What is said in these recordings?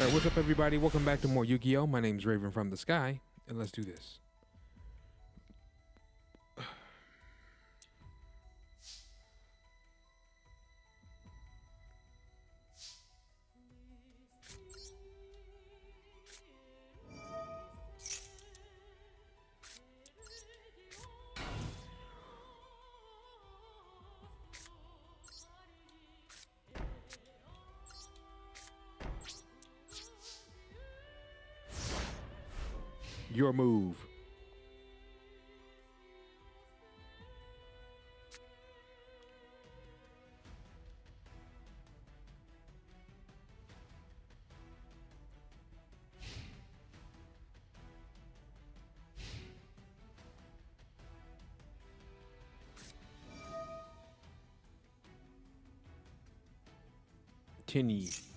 All right, what's up, everybody? Welcome back to more Yu-Gi-Oh! My name's Raven from the Sky, and let's do this. Your move. Tenyi.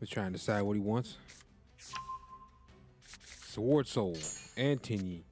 We're trying to decide what he wants. Swordsoul and.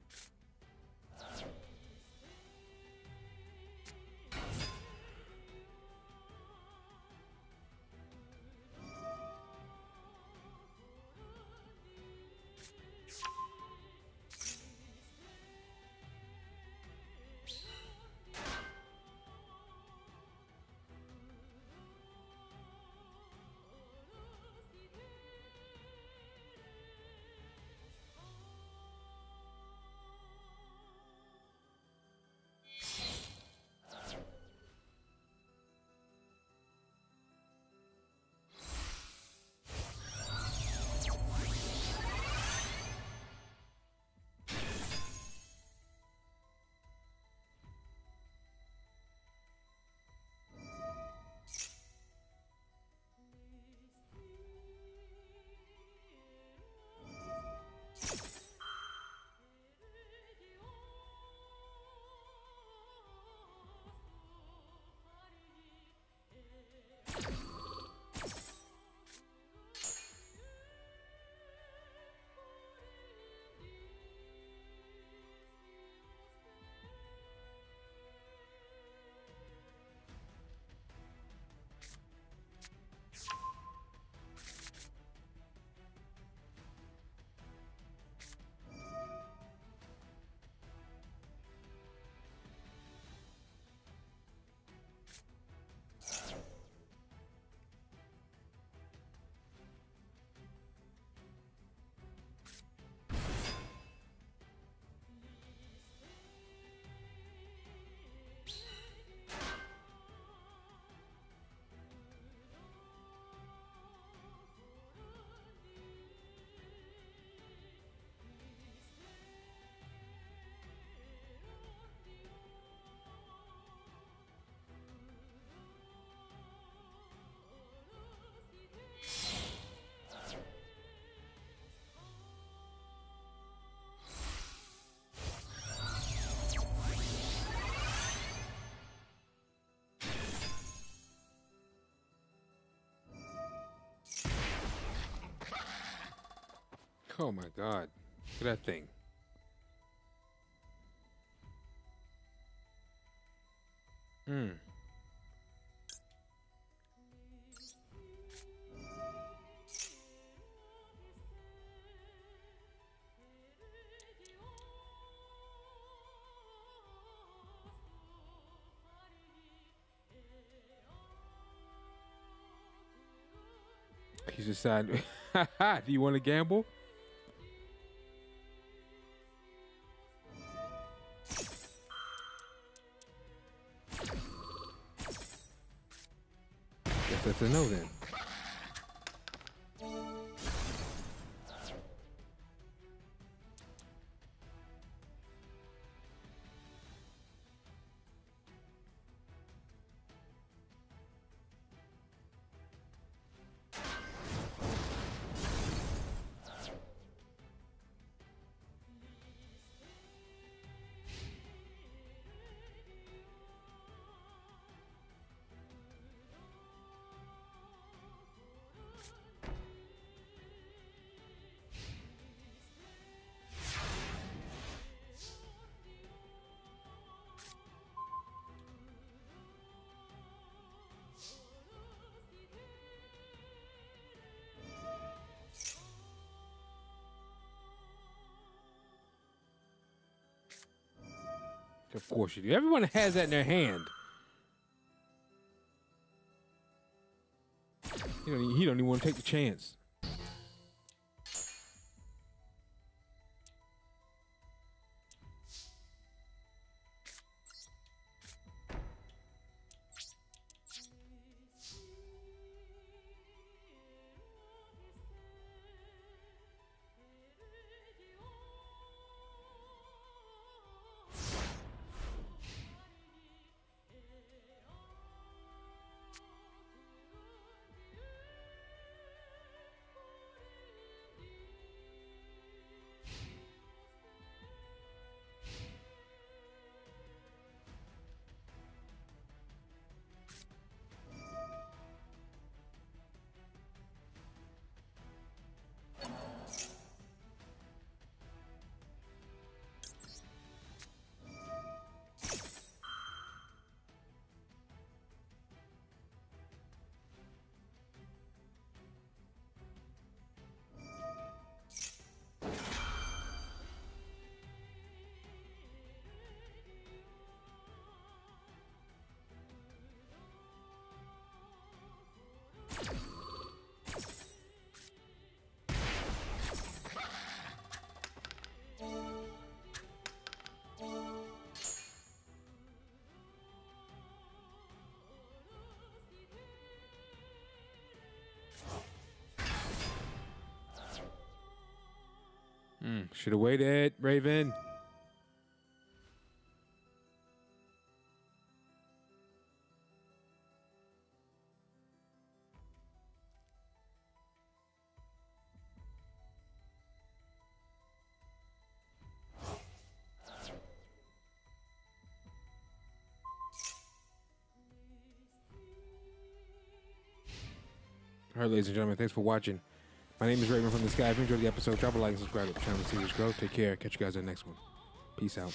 Oh my god. Look at that thing. Hmm. He's decided. Do you want to gamble? Guess know then. Of course you do. Everyone has that in their hand. Don't, he don't even want to take the chance. Should have waited, Raven. All right, ladies and gentlemen, thanks for watching. My name is Raven from the Sky. If you enjoyed the episode, drop a like and subscribe to the channel to see this grow. Take care. Catch you guys in the next one. Peace out.